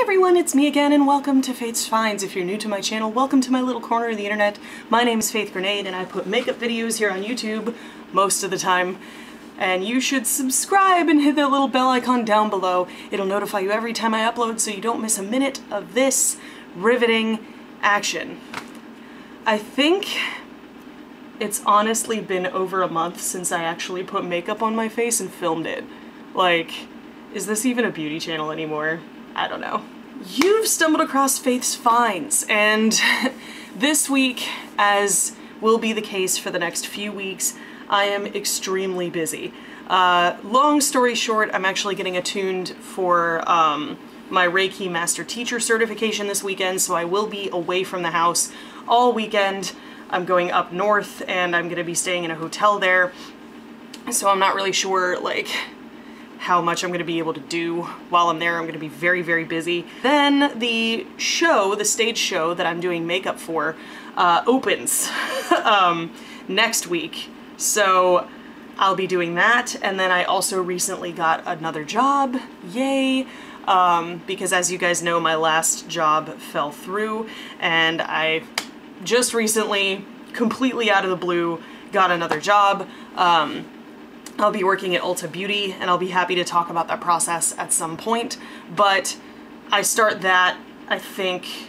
everyone, it's me again and welcome to Faith's Finds. If you're new to my channel, welcome to my little corner of the internet. My name is Faith Grenade and I put makeup videos here on YouTube most of the time. And you should subscribe and hit that little bell icon down below. It'll notify you every time I upload so you don't miss a minute of this riveting action. I think it's honestly been over a month since I actually put makeup on my face and filmed it. Like, is this even a beauty channel anymore? I don't know. You've stumbled across Faith's Finds, and this week, as will be the case for the next few weeks, I am extremely busy. Uh, long story short, I'm actually getting attuned for um, my Reiki Master Teacher certification this weekend, so I will be away from the house all weekend. I'm going up north and I'm going to be staying in a hotel there, so I'm not really sure, like, how much I'm going to be able to do while I'm there. I'm going to be very, very busy. Then the show, the stage show that I'm doing makeup for, uh, opens um, next week. So I'll be doing that. And then I also recently got another job. Yay! Um, because as you guys know, my last job fell through and I just recently, completely out of the blue, got another job. Um, I'll be working at Ulta Beauty and I'll be happy to talk about that process at some point, but I start that, I think,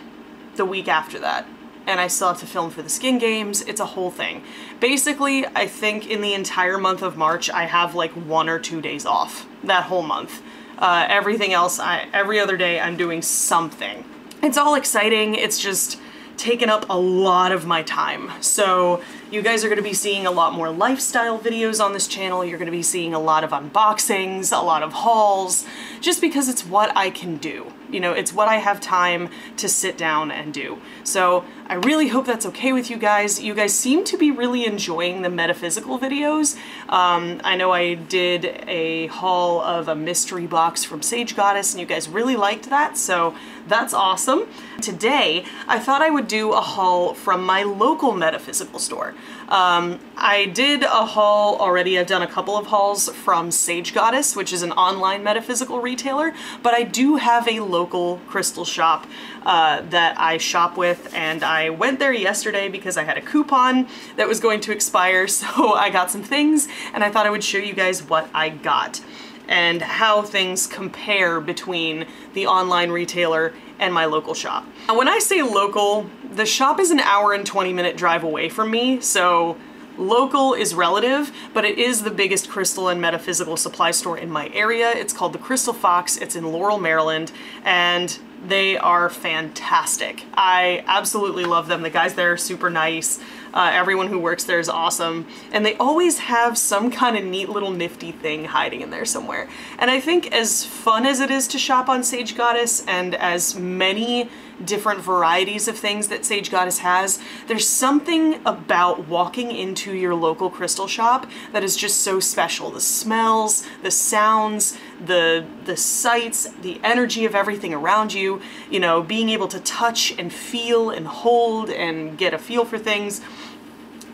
the week after that. And I still have to film for the skin games. It's a whole thing. Basically, I think in the entire month of March, I have like one or two days off that whole month. Uh, everything else, I, every other day, I'm doing something. It's all exciting. It's just taken up a lot of my time. So you guys are going to be seeing a lot more lifestyle videos on this channel. You're going to be seeing a lot of unboxings, a lot of hauls, just because it's what I can do. You know, it's what I have time to sit down and do. So I really hope that's okay with you guys. You guys seem to be really enjoying the metaphysical videos. Um, I know I did a haul of a mystery box from Sage Goddess and you guys really liked that, so that's awesome. Today, I thought I would do a haul from my local metaphysical store. Um, I did a haul already, I've done a couple of hauls from Sage Goddess, which is an online metaphysical retailer, but I do have a local crystal shop uh, that I shop with, and I went there yesterday because I had a coupon that was going to expire, so I got some things, and I thought I would show you guys what I got and how things compare between the online retailer and my local shop. Now, when I say local, the shop is an hour and 20 minute drive away from me, so local is relative, but it is the biggest crystal and metaphysical supply store in my area. It's called the Crystal Fox. It's in Laurel, Maryland, and they are fantastic. I absolutely love them. The guys there are super nice. Uh, everyone who works there is awesome. And they always have some kind of neat little nifty thing hiding in there somewhere. And I think as fun as it is to shop on Sage Goddess and as many different varieties of things that Sage Goddess has, there's something about walking into your local crystal shop that is just so special. The smells, the sounds, the the sights, the energy of everything around you, you know, being able to touch and feel and hold and get a feel for things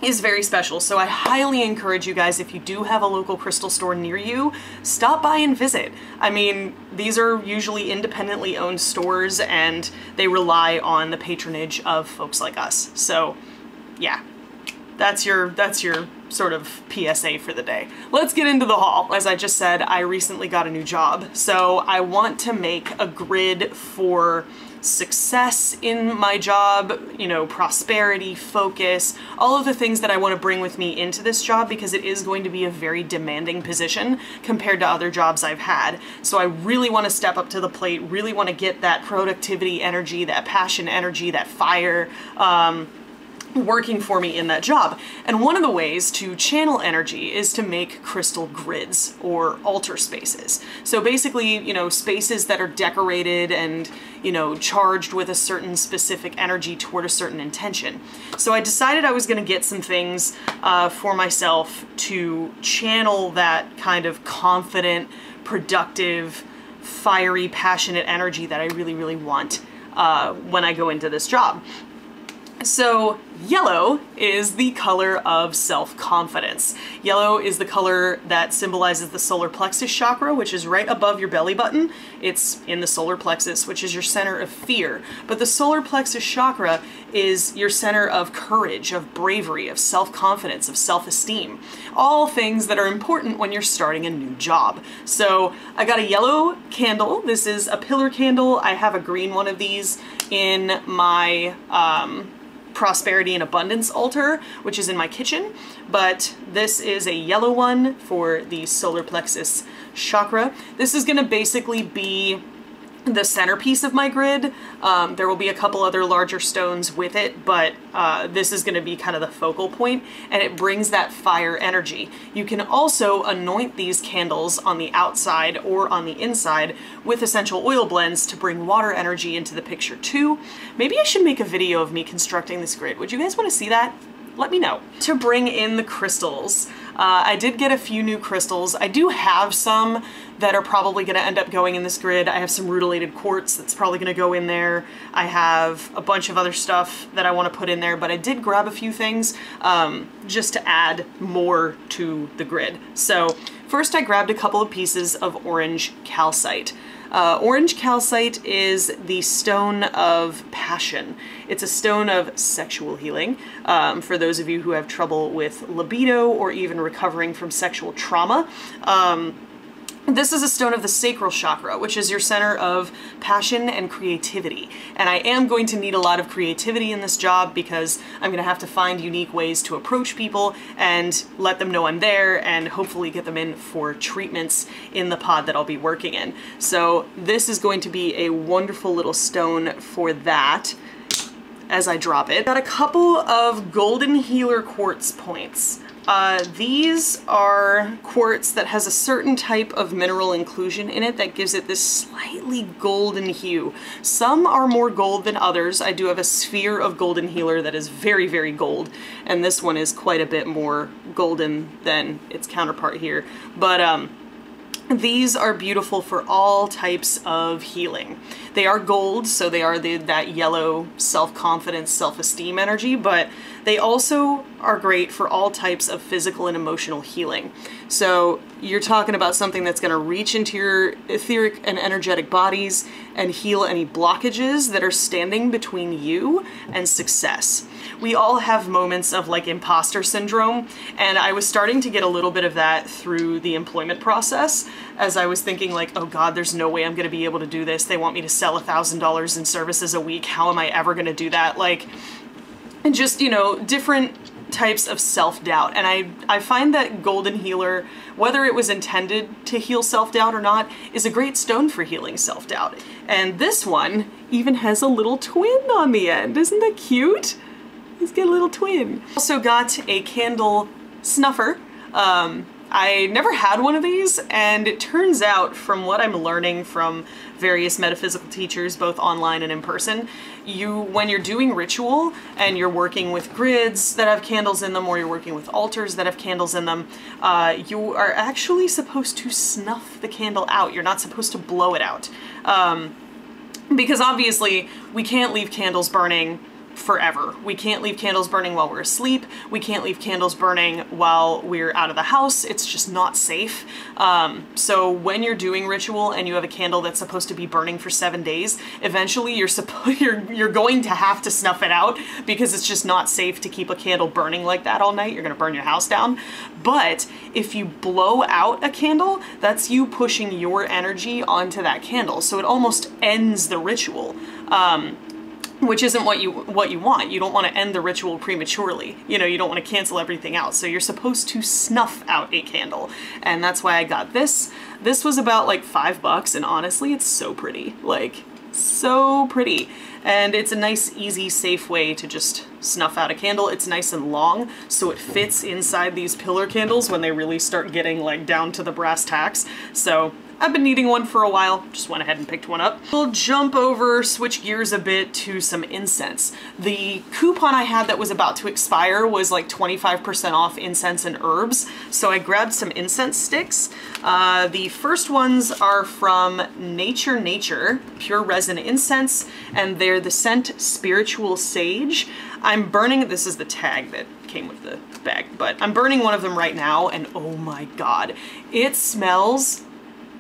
is very special. So I highly encourage you guys, if you do have a local crystal store near you, stop by and visit. I mean, these are usually independently owned stores and they rely on the patronage of folks like us. So yeah, that's your, that's your sort of PSA for the day. Let's get into the haul. As I just said, I recently got a new job. So I want to make a grid for success in my job, you know, prosperity, focus, all of the things that I want to bring with me into this job because it is going to be a very demanding position compared to other jobs I've had. So I really want to step up to the plate, really want to get that productivity energy, that passion energy, that fire, um, working for me in that job. And one of the ways to channel energy is to make crystal grids or altar spaces. So basically, you know, spaces that are decorated and, you know, charged with a certain specific energy toward a certain intention. So I decided I was going to get some things uh, for myself to channel that kind of confident, productive, fiery, passionate energy that I really, really want uh, when I go into this job. So Yellow is the color of self-confidence. Yellow is the color that symbolizes the solar plexus chakra, which is right above your belly button. It's in the solar plexus, which is your center of fear. But the solar plexus chakra is your center of courage, of bravery, of self-confidence, of self-esteem. All things that are important when you're starting a new job. So I got a yellow candle. This is a pillar candle. I have a green one of these in my um, prosperity and abundance altar, which is in my kitchen, but this is a yellow one for the solar plexus chakra. This is gonna basically be the centerpiece of my grid. Um, there will be a couple other larger stones with it, but uh, this is going to be kind of the focal point, and it brings that fire energy. You can also anoint these candles on the outside or on the inside with essential oil blends to bring water energy into the picture too. Maybe I should make a video of me constructing this grid. Would you guys want to see that? Let me know. To bring in the crystals, uh, I did get a few new crystals. I do have some that are probably going to end up going in this grid. I have some rutilated quartz that's probably going to go in there. I have a bunch of other stuff that I want to put in there, but I did grab a few things um, just to add more to the grid. So first I grabbed a couple of pieces of orange calcite. Uh, orange calcite is the stone of passion. It's a stone of sexual healing um, for those of you who have trouble with libido or even recovering from sexual trauma. Um, this is a stone of the sacral chakra, which is your center of passion and creativity. And I am going to need a lot of creativity in this job because I'm going to have to find unique ways to approach people and let them know I'm there and hopefully get them in for treatments in the pod that I'll be working in. So this is going to be a wonderful little stone for that as I drop it. Got a couple of golden healer quartz points. Uh, these are quartz that has a certain type of mineral inclusion in it that gives it this slightly golden hue. Some are more gold than others. I do have a sphere of golden healer that is very, very gold, and this one is quite a bit more golden than its counterpart here. But um, these are beautiful for all types of healing. They are gold, so they are the, that yellow self-confidence, self-esteem energy, but they also are great for all types of physical and emotional healing. So you're talking about something that's going to reach into your etheric and energetic bodies and heal any blockages that are standing between you and success. We all have moments of like imposter syndrome, and I was starting to get a little bit of that through the employment process as I was thinking like, oh god, there's no way I'm to be able to do this. They want me to sell a thousand dollars in services a week. How am I ever to do that? Like, and just, you know, different types of self-doubt. And I, I find that Golden Healer, whether it was intended to heal self-doubt or not, is a great stone for healing self-doubt. And this one even has a little twin on the end. Isn't that cute? He's get a little twin. Also got a candle snuffer. Um, I never had one of these, and it turns out from what I'm learning from various metaphysical teachers, both online and in person, you, when you're doing ritual and you're working with grids that have candles in them or you're working with altars that have candles in them, uh, you are actually supposed to snuff the candle out. You're not supposed to blow it out. Um, because obviously we can't leave candles burning forever. We can't leave candles burning while we're asleep. We can't leave candles burning while we're out of the house. It's just not safe. Um, so when you're doing ritual and you have a candle that's supposed to be burning for seven days, eventually you're you're you're going to have to snuff it out because it's just not safe to keep a candle burning like that all night. You're gonna burn your house down. But if you blow out a candle, that's you pushing your energy onto that candle. So it almost ends the ritual. Um, which isn't what you what you want. You don't want to end the ritual prematurely. You know, you don't want to cancel everything out. So you're supposed to snuff out a candle. And that's why I got this. This was about like five bucks and honestly, it's so pretty. Like, so pretty. And it's a nice, easy, safe way to just snuff out a candle. It's nice and long, so it fits inside these pillar candles when they really start getting like down to the brass tacks. So I've been needing one for a while, just went ahead and picked one up. We'll jump over, switch gears a bit to some incense. The coupon I had that was about to expire was like 25% off incense and herbs, so I grabbed some incense sticks. Uh, the first ones are from Nature Nature, pure resin incense, and they're the scent Spiritual Sage. I'm burning, this is the tag that came with the bag, but I'm burning one of them right now, and oh my god, it smells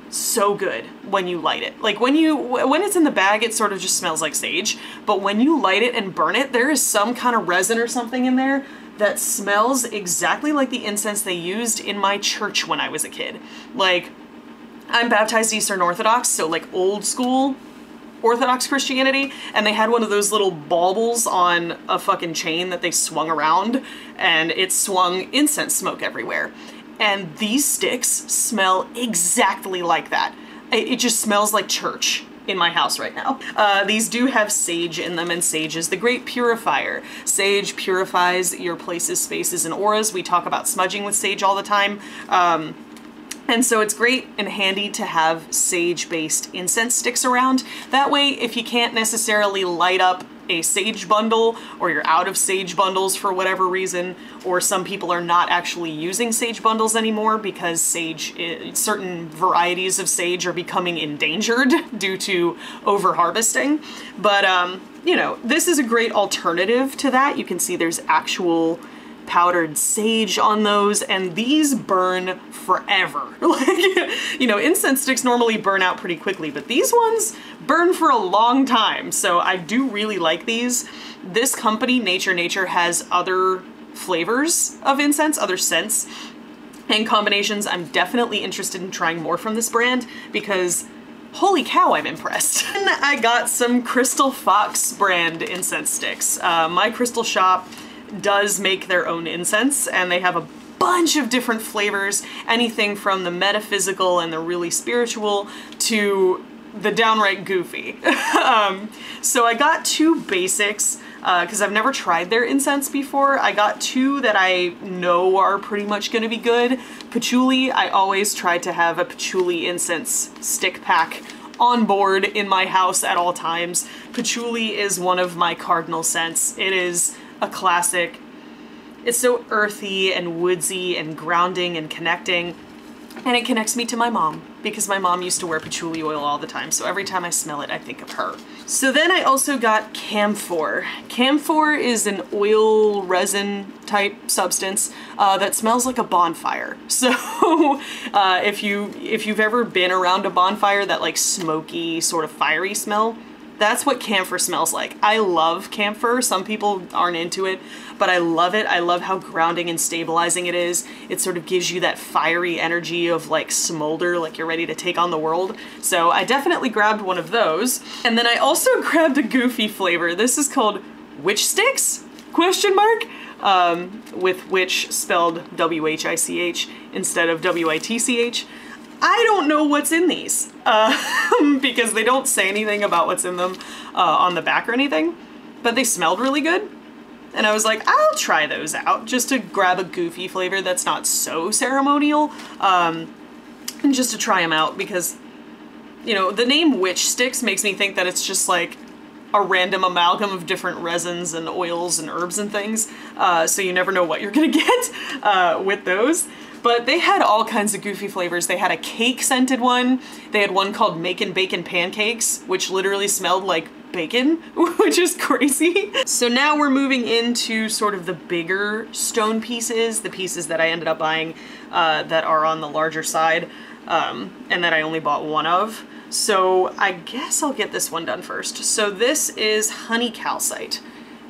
so good when you light it. Like when you when it's in the bag, it sort of just smells like sage, but when you light it and burn it, there is some kind of resin or something in there that smells exactly like the incense they used in my church when I was a kid. Like I'm baptized Eastern Orthodox, so like old school Orthodox Christianity, and they had one of those little baubles on a fucking chain that they swung around, and it swung incense smoke everywhere and these sticks smell exactly like that. It just smells like church in my house right now. Uh, these do have sage in them, and sage is the great purifier. Sage purifies your places, spaces, and auras. We talk about smudging with sage all the time. Um, and so it's great and handy to have sage-based incense sticks around. That way, if you can't necessarily light up a sage bundle or you're out of sage bundles for whatever reason or some people are not actually using sage bundles anymore because sage certain varieties of sage are becoming endangered due to over harvesting but um, you know this is a great alternative to that. You can see there's actual powdered sage on those, and these burn forever. like, you know, incense sticks normally burn out pretty quickly, but these ones burn for a long time, so I do really like these. This company, Nature Nature, has other flavors of incense, other scents, and combinations. I'm definitely interested in trying more from this brand because holy cow, I'm impressed. and I got some Crystal Fox brand incense sticks. Uh, my crystal shop does make their own incense and they have a bunch of different flavors, anything from the metaphysical and the really spiritual to the downright goofy. um, so I got two basics because uh, I've never tried their incense before. I got two that I know are pretty much going to be good. Patchouli, I always try to have a patchouli incense stick pack on board in my house at all times. Patchouli is one of my cardinal scents. It is a classic. It's so earthy and woodsy and grounding and connecting. And it connects me to my mom because my mom used to wear patchouli oil all the time. So every time I smell it, I think of her. So then I also got camphor. Camphor is an oil resin type substance uh, that smells like a bonfire. So uh, if you if you've ever been around a bonfire, that like smoky sort of fiery smell, that's what camphor smells like. I love camphor. Some people aren't into it, but I love it. I love how grounding and stabilizing it is. It sort of gives you that fiery energy of like smolder, like you're ready to take on the world. So I definitely grabbed one of those. And then I also grabbed a goofy flavor. This is called Which Sticks? Question mark? Um, with witch spelled W-H-I-C-H instead of W-I-T-C-H. I don't know what's in these uh, because they don't say anything about what's in them uh, on the back or anything, but they smelled really good. And I was like, I'll try those out just to grab a goofy flavor that's not so ceremonial um, and just to try them out because, you know, the name Which Sticks makes me think that it's just like a random amalgam of different resins and oils and herbs and things. Uh, so you never know what you're gonna get uh, with those. But they had all kinds of goofy flavors. They had a cake scented one. They had one called Makin' Bacon Pancakes, which literally smelled like bacon, which is crazy. So now we're moving into sort of the bigger stone pieces, the pieces that I ended up buying uh, that are on the larger side um, and that I only bought one of. So I guess I'll get this one done first. So this is honey calcite.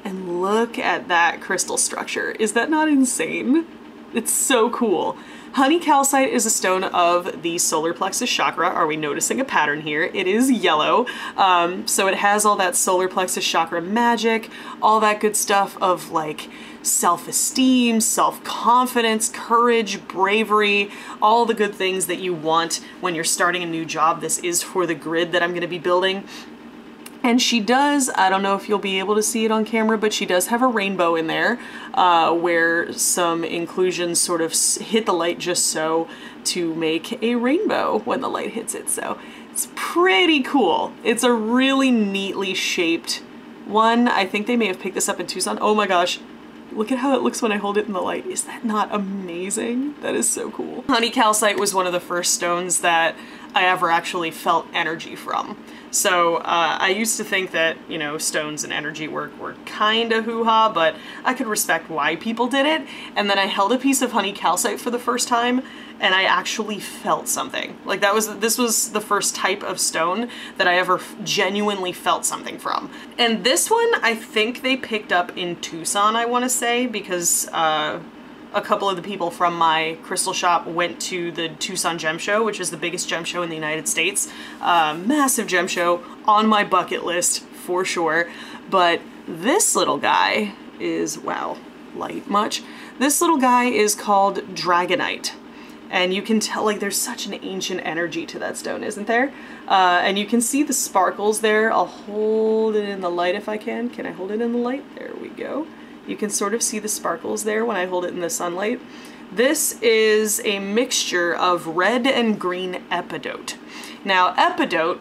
And look at that crystal structure. Is that not insane? It's so cool. Honey calcite is a stone of the solar plexus chakra. Are we noticing a pattern here? It is yellow. Um, so it has all that solar plexus chakra magic, all that good stuff of like self-esteem, self-confidence, courage, bravery, all the good things that you want when you're starting a new job. This is for the grid that I'm going to be building. And she does, I don't know if you'll be able to see it on camera, but she does have a rainbow in there uh, where some inclusions sort of hit the light just so to make a rainbow when the light hits it. So it's pretty cool. It's a really neatly shaped one. I think they may have picked this up in Tucson. Oh my gosh, Look at how it looks when I hold it in the light. Is that not amazing? That is so cool. Honey calcite was one of the first stones that I ever actually felt energy from. So uh, I used to think that, you know, stones and energy work were kind of hoo-ha, but I could respect why people did it. And then I held a piece of honey calcite for the first time and I actually felt something. Like that was, this was the first type of stone that I ever genuinely felt something from. And this one, I think they picked up in Tucson, I want to say, because uh, a couple of the people from my crystal shop went to the Tucson Gem Show, which is the biggest gem show in the United States. Uh, massive gem show on my bucket list for sure. But this little guy is, wow, light much. This little guy is called Dragonite. And you can tell, like, there's such an ancient energy to that stone, isn't there? Uh, and you can see the sparkles there. I'll hold it in the light if I can. Can I hold it in the light? There we go. You can sort of see the sparkles there when I hold it in the sunlight. This is a mixture of red and green epidote. Now, epidote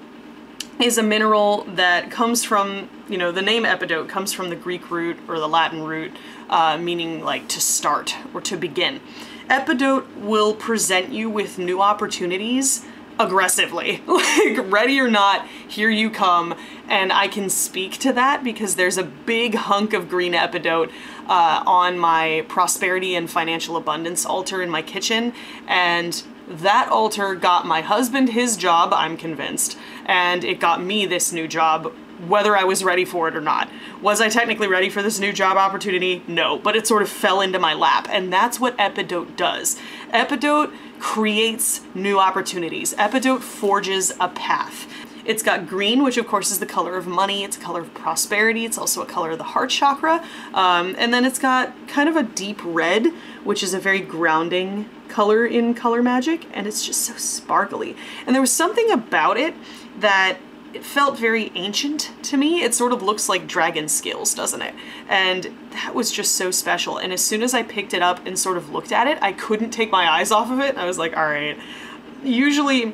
is a mineral that comes from, you know, the name epidote comes from the Greek root or the Latin root, uh, meaning like to start or to begin. Epidote will present you with new opportunities aggressively. like, ready or not, here you come. And I can speak to that because there's a big hunk of green epidote uh, on my prosperity and financial abundance altar in my kitchen. And that altar got my husband his job, I'm convinced, and it got me this new job whether I was ready for it or not. Was I technically ready for this new job opportunity? No, but it sort of fell into my lap, and that's what Epidote does. Epidote creates new opportunities. Epidote forges a path. It's got green, which of course is the color of money. It's a color of prosperity. It's also a color of the heart chakra. Um, and then it's got kind of a deep red, which is a very grounding color in color magic. And it's just so sparkly. And there was something about it that it felt very ancient to me. It sort of looks like dragon scales, doesn't it? And that was just so special. And as soon as I picked it up and sort of looked at it, I couldn't take my eyes off of it. I was like, all right. Usually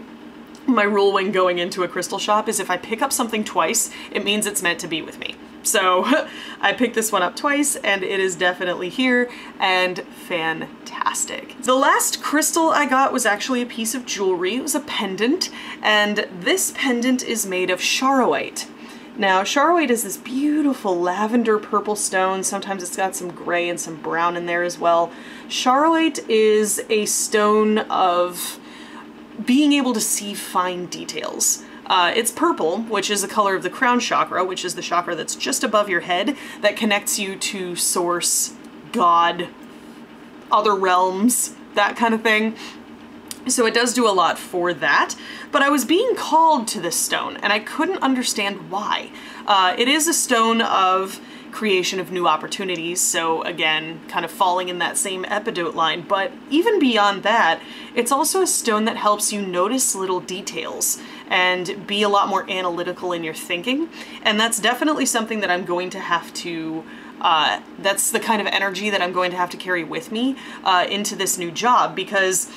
my rule when going into a crystal shop is if I pick up something twice, it means it's meant to be with me. So I picked this one up twice and it is definitely here and fantastic. The last crystal I got was actually a piece of jewelry. It was a pendant and this pendant is made of charoite. Now, charoite is this beautiful lavender purple stone. Sometimes it's got some gray and some brown in there as well. Charoite is a stone of being able to see fine details. Uh, it's purple, which is the color of the crown chakra, which is the chakra that's just above your head that connects you to source, God, other realms, that kind of thing. So it does do a lot for that, but I was being called to this stone and I couldn't understand why. Uh, it is a stone of creation of new opportunities, so again, kind of falling in that same epidote line, but even beyond that, it's also a stone that helps you notice little details and be a lot more analytical in your thinking. And that's definitely something that I'm going to have to uh, that's the kind of energy that I'm going to have to carry with me uh, into this new job because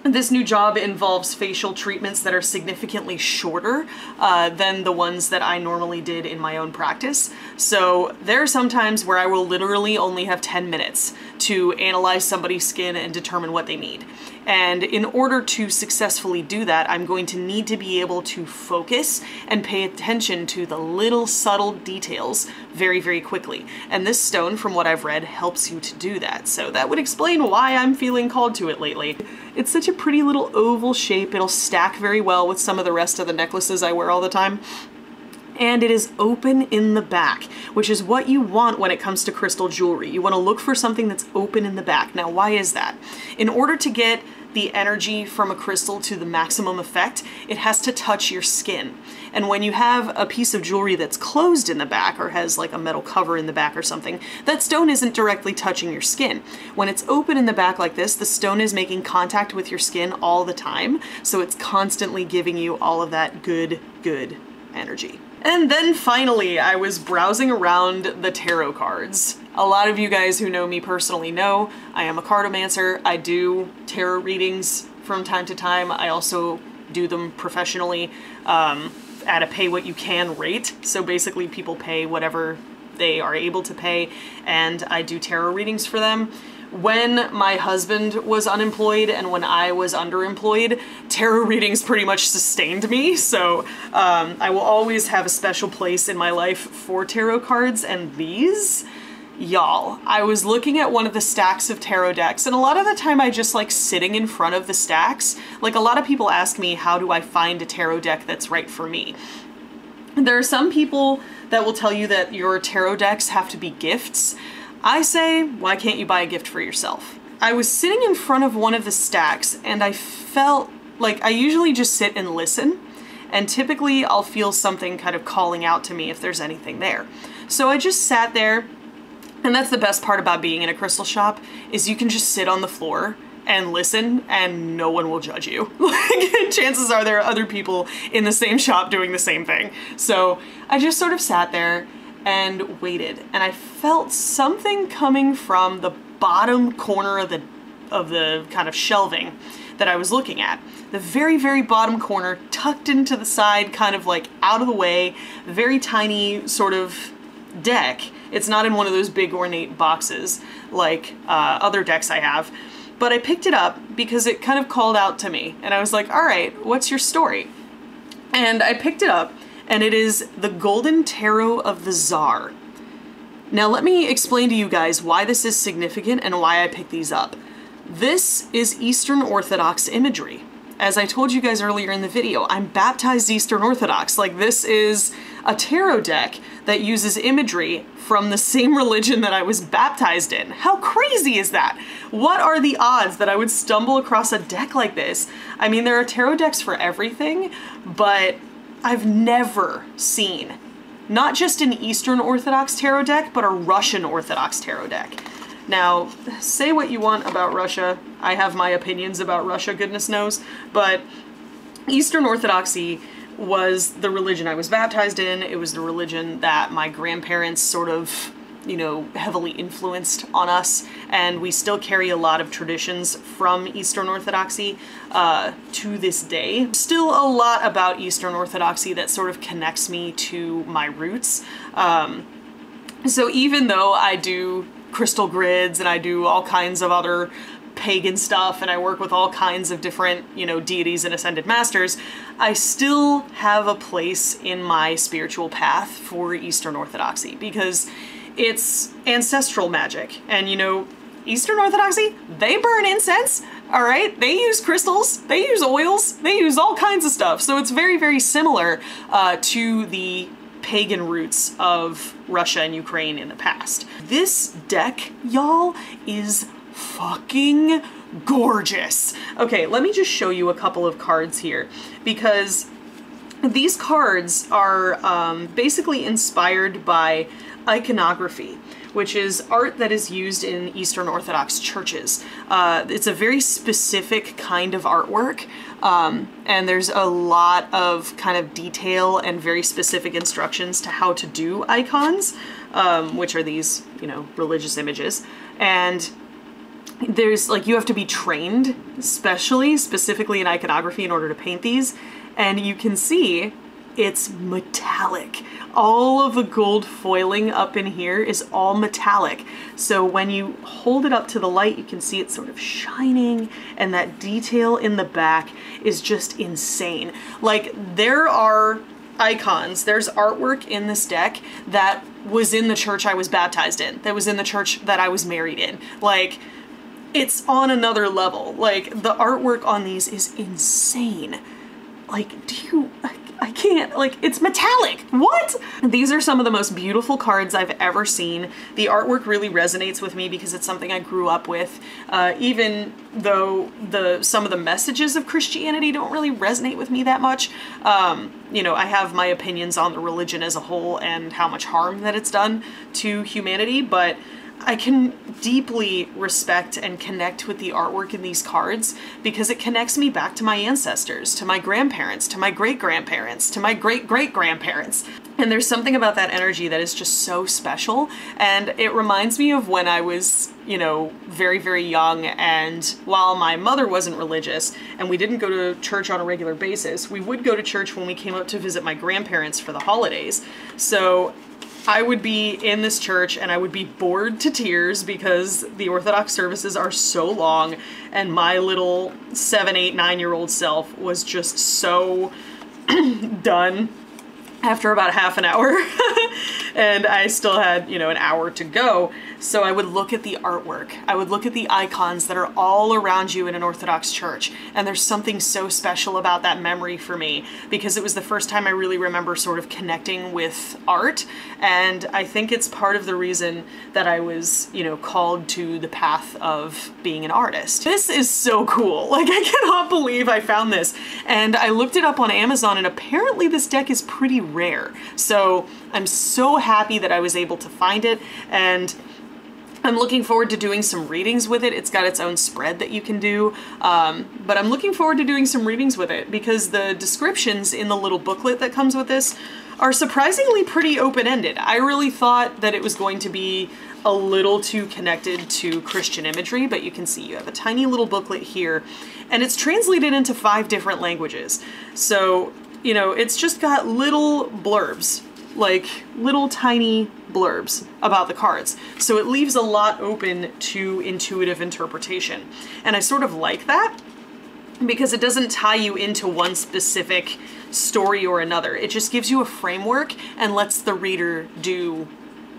this new job involves facial treatments that are significantly shorter uh, than the ones that I normally did in my own practice. So there are some times where I will literally only have 10 minutes to analyze somebody's skin and determine what they need. And in order to successfully do that, I'm going to need to be able to focus and pay attention to the little subtle details very, very quickly. And this stone, from what I've read, helps you to do that. So that would explain why I'm feeling called to it lately. It's such a pretty little oval shape. It'll stack very well with some of the rest of the necklaces I wear all the time and it is open in the back, which is what you want when it comes to crystal jewelry. You want to look for something that's open in the back. Now, why is that? In order to get the energy from a crystal to the maximum effect, it has to touch your skin. And when you have a piece of jewelry that's closed in the back or has like a metal cover in the back or something, that stone isn't directly touching your skin. When it's open in the back like this, the stone is making contact with your skin all the time, so it's constantly giving you all of that good, good energy. And then finally, I was browsing around the tarot cards. A lot of you guys who know me personally know I am a cartomancer. I do tarot readings from time to time. I also do them professionally um, at a pay what you can rate. So basically, people pay whatever they are able to pay, and I do tarot readings for them when my husband was unemployed and when I was underemployed, tarot readings pretty much sustained me. So um, I will always have a special place in my life for tarot cards, and these. Y'all, I was looking at one of the stacks of tarot decks, and a lot of the time I just like sitting in front of the stacks. Like, a lot of people ask me, how do I find a tarot deck that's right for me? There are some people that will tell you that your tarot decks have to be gifts. I say, why can't you buy a gift for yourself? I was sitting in front of one of the stacks and I felt like I usually just sit and listen and typically I'll feel something kind of calling out to me if there's anything there. So I just sat there and that's the best part about being in a crystal shop is you can just sit on the floor and listen and no one will judge you. Like chances are there are other people in the same shop doing the same thing. So I just sort of sat there and waited and I felt something coming from the bottom corner of the of the kind of shelving that I was looking at. The very, very bottom corner, tucked into the side, kind of like out of the way, very tiny sort of deck. It's not in one of those big ornate boxes like uh, other decks I have, but I picked it up because it kind of called out to me and I was like, all right, what's your story? And I picked it up and it is the Golden Tarot of the Tsar. Now let me explain to you guys why this is significant and why I picked these up. This is Eastern Orthodox imagery. As I told you guys earlier in the video, I'm baptized Eastern Orthodox. Like this is a tarot deck that uses imagery from the same religion that I was baptized in. How crazy is that? What are the odds that I would stumble across a deck like this? I mean, there are tarot decks for everything, but I've never seen not just an Eastern Orthodox tarot deck, but a Russian Orthodox tarot deck. Now, say what you want about Russia. I have my opinions about Russia, goodness knows, but Eastern Orthodoxy was the religion I was baptized in. It was the religion that my grandparents sort of you know, heavily influenced on us, and we still carry a lot of traditions from Eastern Orthodoxy uh, to this day. Still a lot about Eastern Orthodoxy that sort of connects me to my roots. Um, so even though I do crystal grids and I do all kinds of other pagan stuff and I work with all kinds of different, you know, deities and ascended masters, I still have a place in my spiritual path for Eastern Orthodoxy because it's ancestral magic. And you know, Eastern Orthodoxy, they burn incense, all right? They use crystals, they use oils, they use all kinds of stuff. So it's very, very similar uh, to the pagan roots of Russia and Ukraine in the past. This deck, y'all, is fucking gorgeous. Okay, let me just show you a couple of cards here because these cards are um, basically inspired by iconography, which is art that is used in Eastern Orthodox churches. Uh, it's a very specific kind of artwork, um, and there's a lot of kind of detail and very specific instructions to how to do icons, um, which are these, you know, religious images. And there's like you have to be trained especially specifically in iconography in order to paint these and you can see it's metallic all of the gold foiling up in here is all metallic. So when you hold it up to the light, you can see it sort of shining and that detail in the back is just insane. Like there are icons, there's artwork in this deck that was in the church I was baptized in, that was in the church that I was married in. Like, it's on another level. Like, the artwork on these is insane. Like, do you, I can't, like, it's metallic. What? These are some of the most beautiful cards I've ever seen. The artwork really resonates with me because it's something I grew up with, uh, even though the some of the messages of Christianity don't really resonate with me that much. Um, you know, I have my opinions on the religion as a whole and how much harm that it's done to humanity, but I can deeply respect and connect with the artwork in these cards because it connects me back to my ancestors, to my grandparents, to my great grandparents, to my great great grandparents. And there's something about that energy that is just so special. And it reminds me of when I was, you know, very, very young. And while my mother wasn't religious and we didn't go to church on a regular basis, we would go to church when we came up to visit my grandparents for the holidays. So I would be in this church and I would be bored to tears because the Orthodox services are so long and my little seven, eight, nine year old self was just so done after about half an hour and I still had, you know, an hour to go. So I would look at the artwork. I would look at the icons that are all around you in an Orthodox church. And there's something so special about that memory for me because it was the first time I really remember sort of connecting with art. And I think it's part of the reason that I was, you know, called to the path of being an artist. This is so cool. Like I cannot believe I found this. And I looked it up on Amazon and apparently this deck is pretty rare. So I'm so happy that I was able to find it and I'm looking forward to doing some readings with it. It's got its own spread that you can do, um, but I'm looking forward to doing some readings with it because the descriptions in the little booklet that comes with this are surprisingly pretty open-ended. I really thought that it was going to be a little too connected to Christian imagery, but you can see you have a tiny little booklet here, and it's translated into five different languages. So, you know, it's just got little blurbs like little tiny blurbs about the cards. So it leaves a lot open to intuitive interpretation. And I sort of like that because it doesn't tie you into one specific story or another. It just gives you a framework and lets the reader do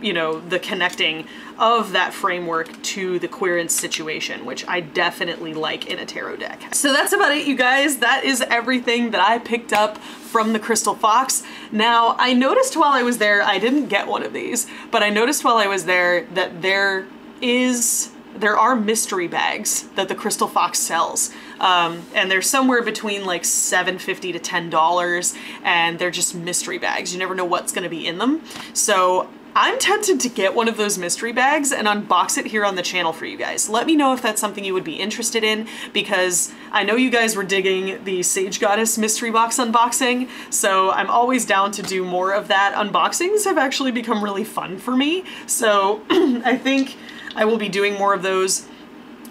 you know, the connecting of that framework to the querent's situation, which I definitely like in a tarot deck. So that's about it, you guys. That is everything that I picked up from the Crystal Fox. Now, I noticed while I was there, I didn't get one of these, but I noticed while I was there that there is there are mystery bags that the Crystal Fox sells. Um, and they're somewhere between like $7.50 to $10 and they're just mystery bags. You never know what's gonna be in them. So I'm tempted to get one of those mystery bags and unbox it here on the channel for you guys. Let me know if that's something you would be interested in because I know you guys were digging the Sage Goddess mystery box unboxing, so I'm always down to do more of that. Unboxings have actually become really fun for me, so I think I will be doing more of those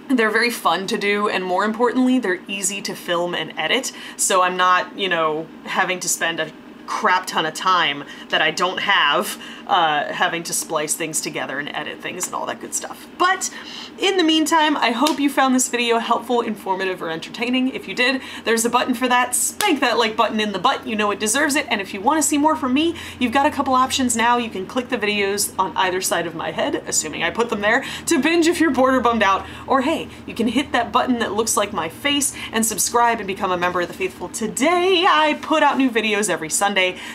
they're very fun to do, and more importantly, they're easy to film and edit, so I'm not, you know, having to spend a crap ton of time that I don't have uh, having to splice things together and edit things and all that good stuff. But in the meantime, I hope you found this video helpful, informative, or entertaining. If you did, there's a button for that. Spank that like button in the butt. You know it deserves it. And if you want to see more from me, you've got a couple options now. You can click the videos on either side of my head, assuming I put them there, to binge if you're bored or bummed out. Or hey, you can hit that button that looks like my face and subscribe and become a member of the faithful. Today, I put out new videos every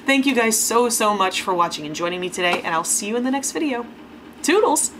Thank you guys so, so much for watching and joining me today, and I'll see you in the next video. Toodles!